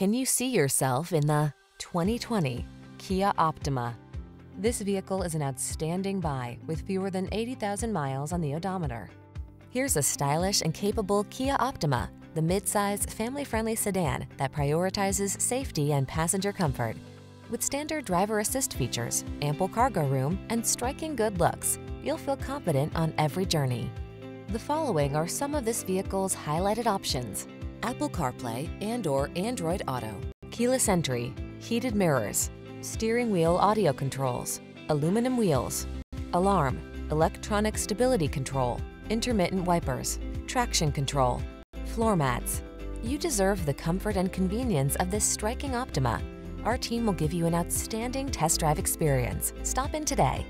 Can you see yourself in the 2020 Kia Optima? This vehicle is an outstanding buy with fewer than 80,000 miles on the odometer. Here's a stylish and capable Kia Optima, the midsize, family-friendly sedan that prioritizes safety and passenger comfort. With standard driver assist features, ample cargo room, and striking good looks, you'll feel confident on every journey. The following are some of this vehicle's highlighted options. Apple CarPlay and or Android Auto, keyless entry, heated mirrors, steering wheel audio controls, aluminum wheels, alarm, electronic stability control, intermittent wipers, traction control, floor mats. You deserve the comfort and convenience of this striking Optima. Our team will give you an outstanding test drive experience. Stop in today.